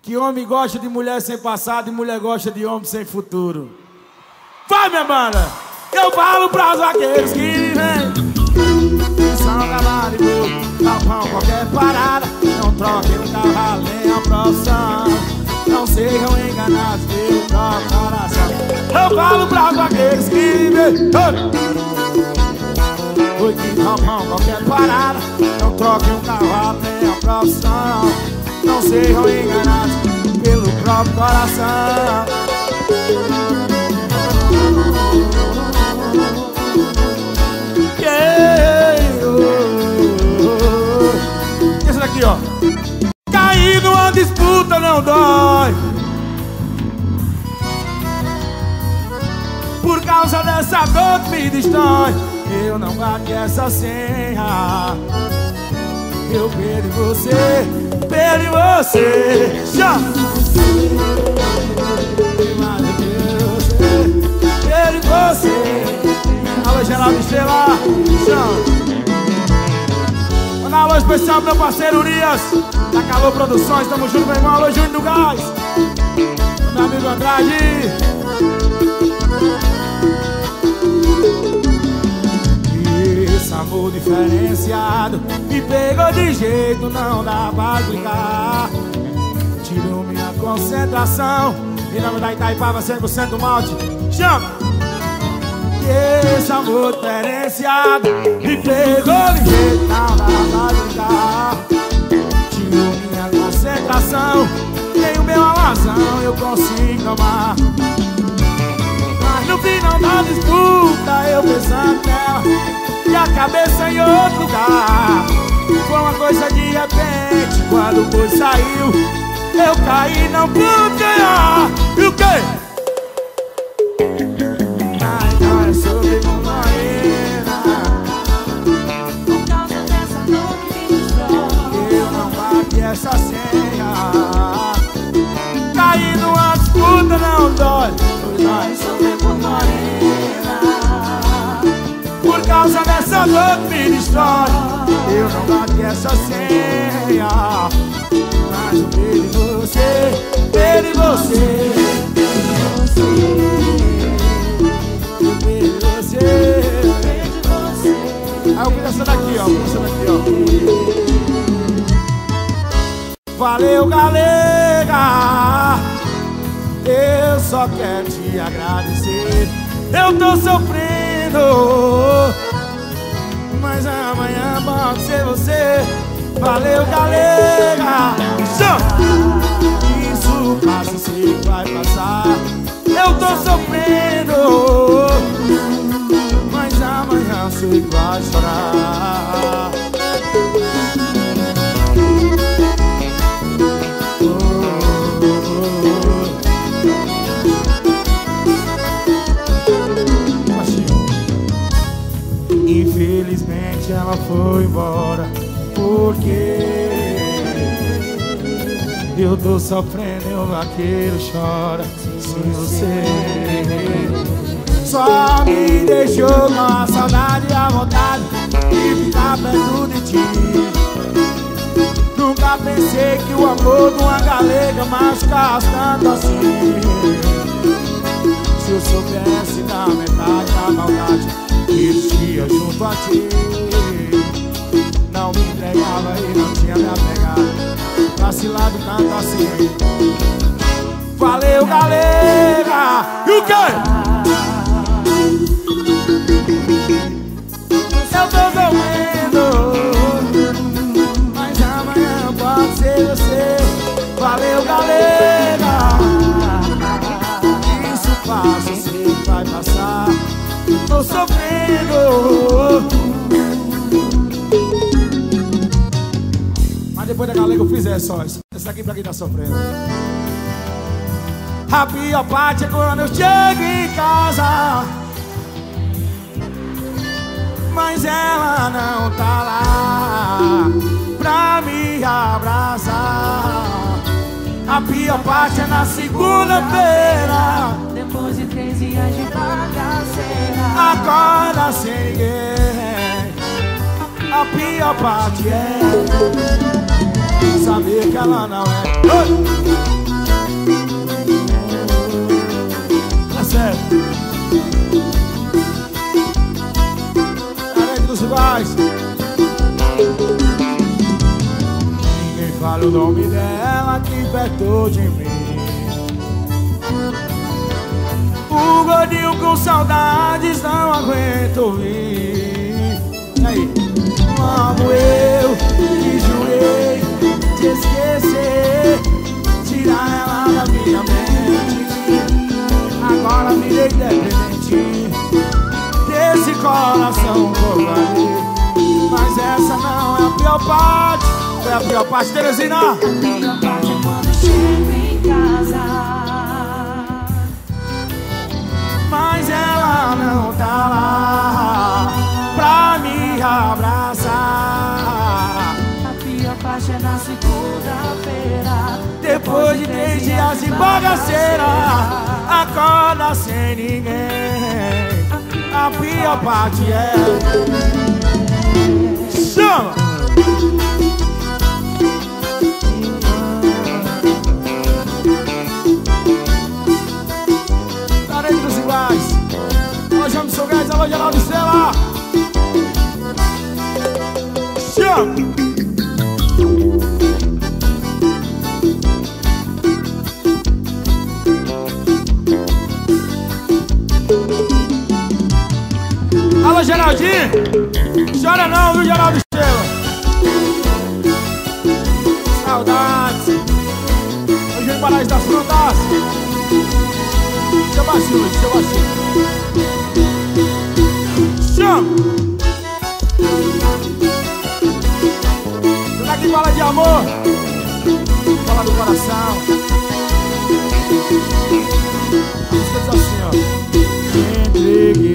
Que homem gosta de mulher sem passado e mulher gosta de homem sem futuro. Vai, minha banda! Eu falo pras vaqueiros que vem. São cavalo e Galpão, qualquer parada. Não troquem o cavalo nem a profissão. Não sejam enganados pelo próprio coração Eu falo pras vaqueiros que vem. Foi que galpão, qualquer parada. Não troquem o cavalo nem a profissão. Não sejam enganados pelo próprio coração ó. Cair numa disputa não dói. Por causa dessa dor que me destrói. Eu não guarde essa senha. Eu perdi você, perdi você. Já. Perdi você. Alô, Geraldo Estrela. Chão. Alô especial meu parceiro Urias Da Calor Produções, tamo junto, meu irmão. Alô, Júnior do Gás. Meu amigo Andrade. Esse amor diferenciado. Me pegou de jeito, não dá pra explicar Tirou minha concentração. Em nome da Itaipava 100% malte. Chama! Esse amor diferenciado Me pegou dá pra brincar Tirou minha concentração Tem o meu alazão, eu consigo amar. Mas no final da disputa eu pensando nela E a cabeça em outro lugar. Foi uma coisa de repente Quando o boi saiu Eu caí, não pude ganhar. E o quê? Morena Por causa dessa dor que me Eu não bati essa senha Cair numa disputa não dói nós por causa dessa dor que me Eu não bati essa senha Mas eu você Beijo você Valeu, galega. Eu só quero te agradecer. Eu tô sofrendo. Mas amanhã pode ser você. Valeu, galega. Isso passa, que vai passar. Eu tô sofrendo. Mas amanhã que vai chorar. Foi embora Porque Eu tô sofrendo e o vaqueiro chora Sem você Só me deixou a saudade e a vontade De ficar perto de ti. Nunca pensei que o amor de uma galega machucasse tanto assim. Se eu soubesse da metade da maldade que existia junto a ti tinha me apegado Vacilado tanto assim Valeu, galera! E o quê? Eu tô dormindo Mas amanhã pode ser você Valeu, galera! Isso passa, sei que vai passar Tô sofrendo Mas depois da galega eu fiz essa, ó. Essa aqui pra quem tá sofrendo. A pior parte é quando eu chego em casa. Mas ela não tá lá Pra me abraçar. A pior parte é na segunda-feira. Depois de três dias de bagaceira. Acorda sem ninguém. A pior parte é Saber que ela não é. Oi! É sério Parede dos iguais Ninguém fala o nome dela aqui perto de mim. O gordinho com saudades não aguento ouvir. E aí? Amo eu que jurei Da minha mente. Agora virei dependente Desse coração covarde Mas essa não é a pior parte. Foi a pior parte, Teresina. A pior parte é quando chego em casa. Mas ela não tá lá Pra me abraçar parte é na segunda-feira Depois de três dias de bagaceira Acorda sem ninguém. A pior parte é. Chama! Parede dos iguais Alô, Jamison Guedes, alô, Geraldo Estrela Geraldinho! Chora não, viu, Geraldo Estrela? Saudades! Hoje vem parar das frutas! Seu vacilo, seu vacilo! Chama! Será que fala de amor? Fala do coração! A música diz assim, ó entreguei,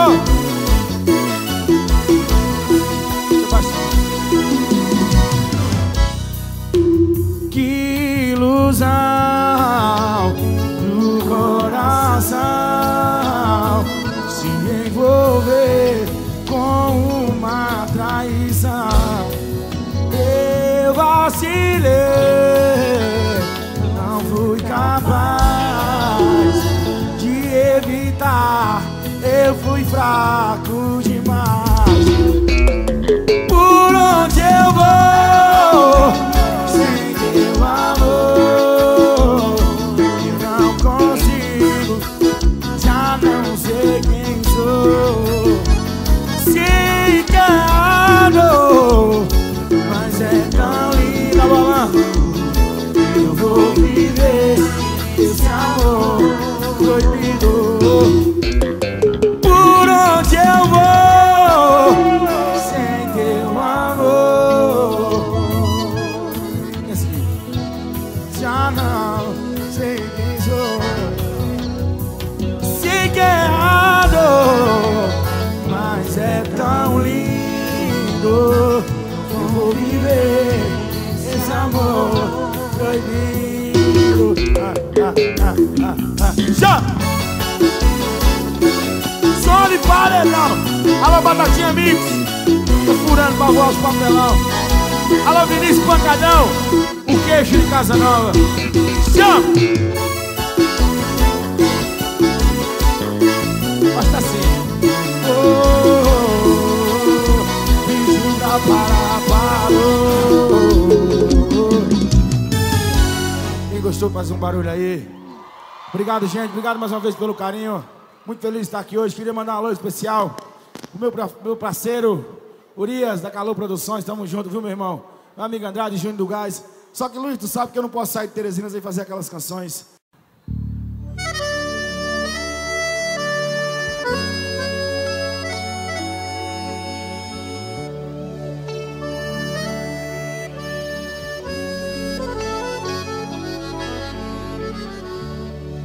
tamo Tô furando os papelão. Alô, Vinícius Pancadão. O queixo de Casa Nova. Chama! Mas tá assim. Oh, bicho da. Quem gostou, faz um barulho aí. Obrigado, gente. Obrigado mais uma vez pelo carinho. Muito feliz de estar aqui hoje. Queria mandar um alô especial pro meu, meu parceiro Urias, da Calor Produções. Tamo junto, viu, meu irmão? Meu amigo Andrade, Júnior do Gás. Só que, Luiz, tu sabe que eu não posso sair de Teresina sem fazer aquelas canções.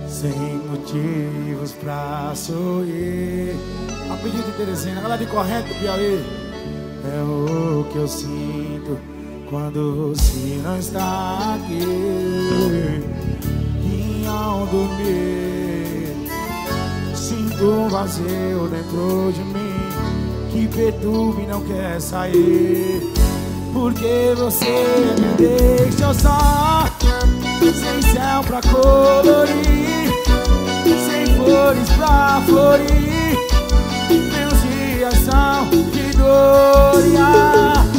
Sem motivos pra sorrir. A pedido de Teresina, galera de corrente Piauí. É o que eu sinto quando você não está aqui. E ao dormir, sinto um vazio dentro de mim que perturba e não quer sair. Porque você me deixa só, sem céu pra colorir, sem flores pra florir. Meus dias são de dor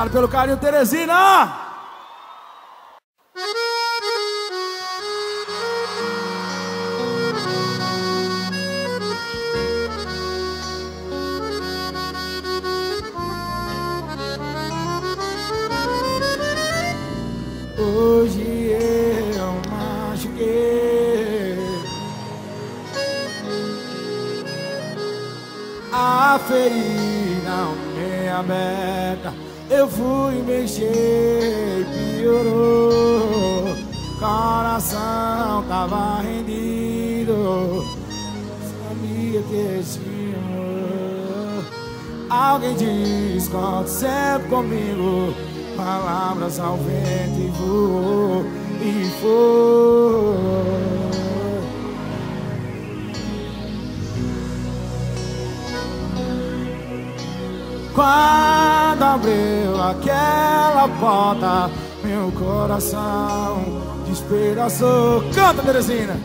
Obrigado pelo carinho, Teresina! passou. Canta, Teresina.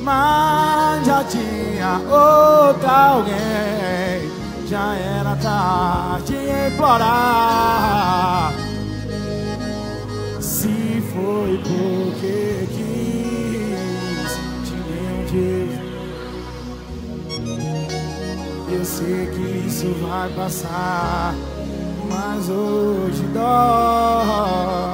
Mas já tinha outra alguém. Já era tarde implorar. Se foi porque quis, tinha um dia. Eu sei que isso vai passar, mas hoje dói.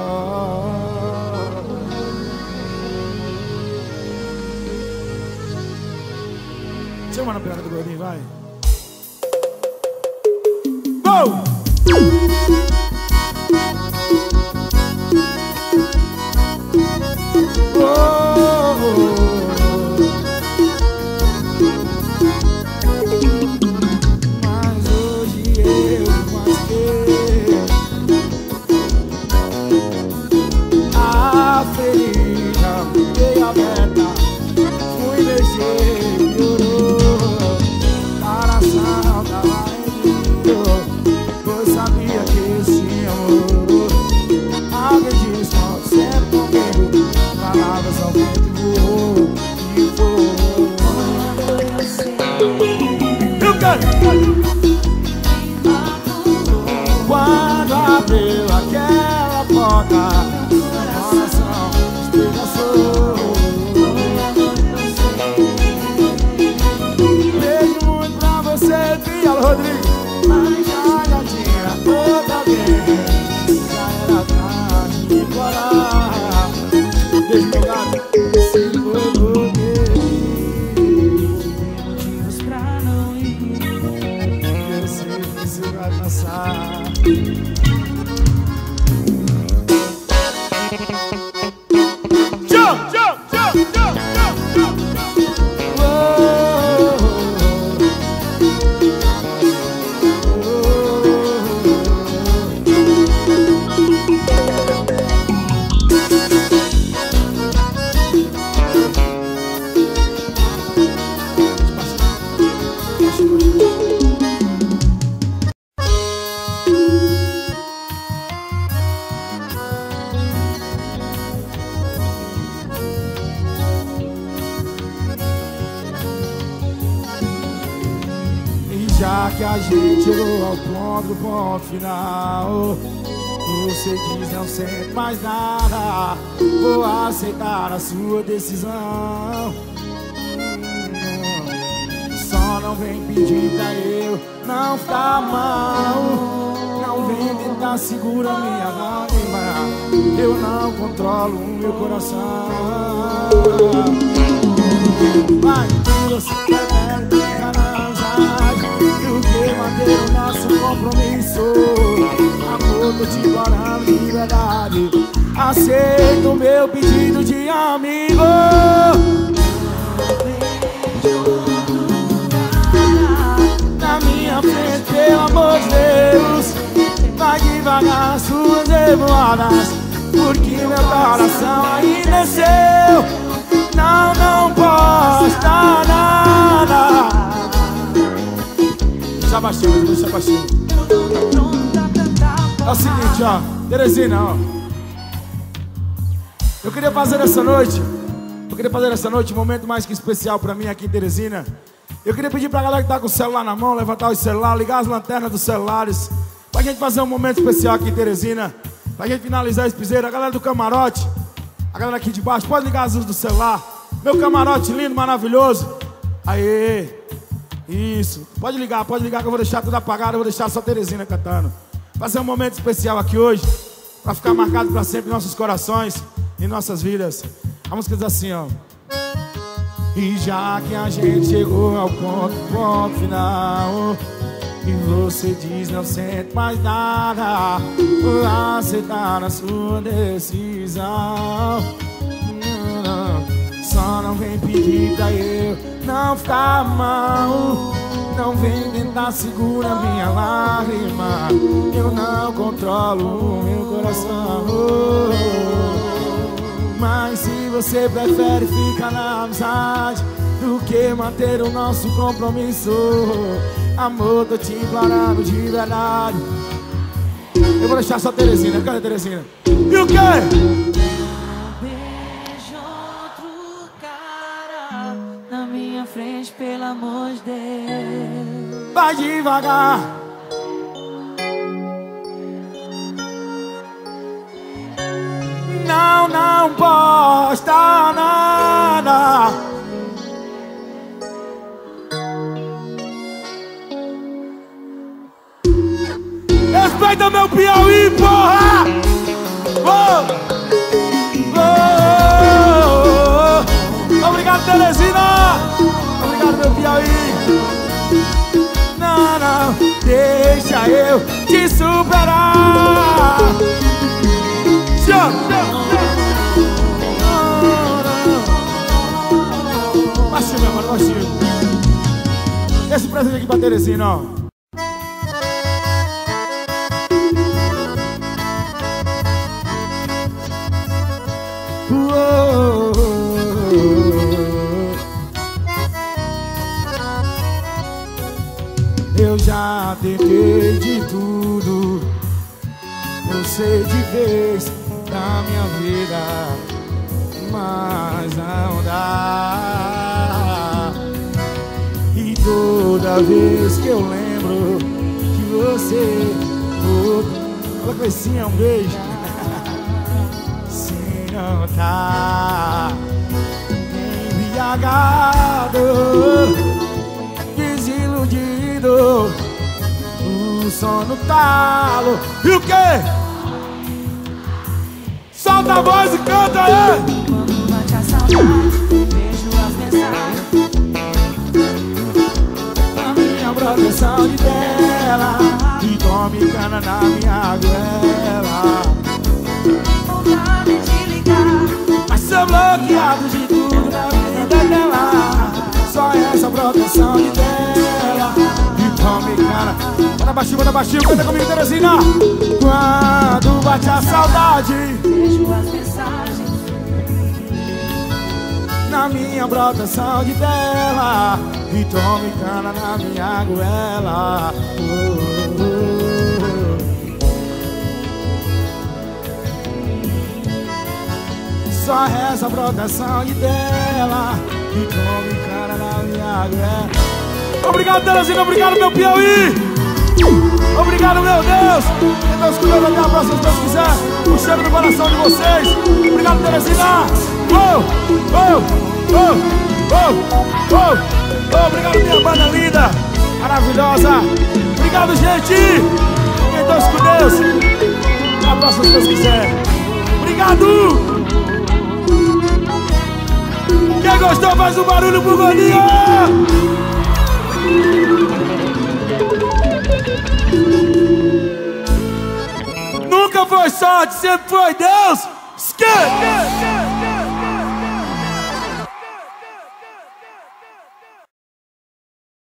Baixinho É o seguinte, ó Teresina, ó Eu queria fazer essa noite Eu queria fazer essa noite um momento mais que especial pra mim aqui em Teresina Eu queria pedir pra galera que tá com o celular na mão Levantar o celular, ligar as lanternas dos celulares Pra gente fazer um momento especial aqui em Teresina Pra gente finalizar esse piseiro A galera do camarote a galera aqui de baixo, pode ligar as luzes do celular. Meu camarote lindo, maravilhoso. Aê! Isso. Pode ligar, pode ligar que eu vou deixar tudo apagado. Eu vou deixar só Teresina cantando. Vai ser um momento especial aqui hoje. Pra ficar marcado pra sempre em nossos corações e nossas vidas. A música diz assim, ó. E já que a gente chegou ao ponto, ponto final E você diz não sente mais nada Vou aceitar a sua decisão Só não vem pedir pra eu não ficar mal. Não vem tentar segurar minha lágrima. Eu não controlo o meu coração. Mas se você prefere ficar na amizade Do que manter o nosso compromisso Amor, tô te implorando de verdade. Eu vou deixar só a Teresina, cadê a Teresina? E o quê? Pelo amor de Deus. Vai devagar Não, não posta nada Respeita meu Piauí, porra! Oh! Oh! Obrigado, Teresina! Obrigado, meu Piauí! Não, não, deixa eu te superar Tchau, tchau, tchau. Baixinho, meu mano, baixinho Esse presente aqui pra Teresina, ó Eu Você de vez na minha vida Mas não dá. E toda vez que eu lembro Que você Olha Cleicinha, um beijo. Se não tá Embriagado Desiludido O sono talo. E o quê? Solta a voz e canta aí Quando bate a saudade, vejo as mensagens. Na minha proteção de tela E tome cana na minha goela. Vontade de ligar, Mas sou bloqueado de tudo na vida dela. Só essa proteção de tela E tome cana Bota baixinho, bota baixinho, canta comigo, Teresina Quando bate a saudade vejo as mensagens. na minha proteção de tela E tome cana na minha goela. Só essa proteção de tela E tome cana na minha goela Obrigado, Teresina. Obrigado, meu Piauí. Obrigado, meu Deus. Que Deus Deus até a próxima, se Deus quiser. O cheiro no coração de vocês. Obrigado, Teresina. Oh, oh, oh, oh, oh, oh. Obrigado, minha banda linda, maravilhosa. Obrigado, gente. Que Deus com Deus. Até a próxima, se Deus quiser. Obrigado. Quem gostou faz um barulho pro Goninho! Nunca foi sorte, sempre foi Deus! Esquerda!